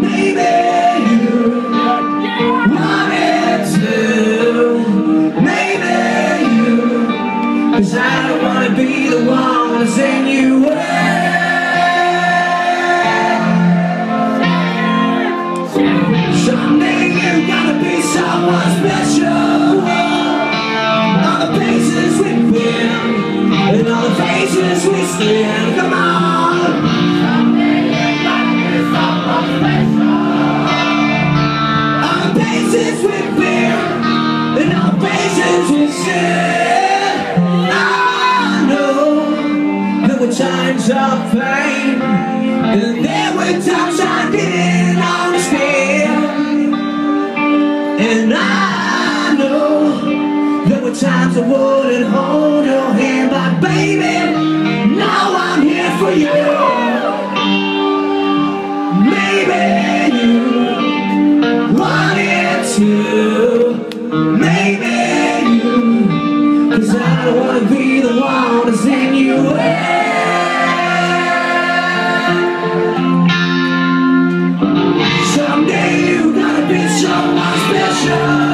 maybe you wanted to, maybe I don't wanna be the one to send you. Someday faces we stand. Come on. The places we've and we stand. I know there were times of pain, and there were times I didn't understand. And I know there were times I wouldn't hold your hand, but baby, Maybe you wanted to, maybe you, cause I wanna be the one to send you away. Someday you gotta be someone special.